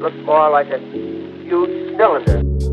looks more like a huge cylinder.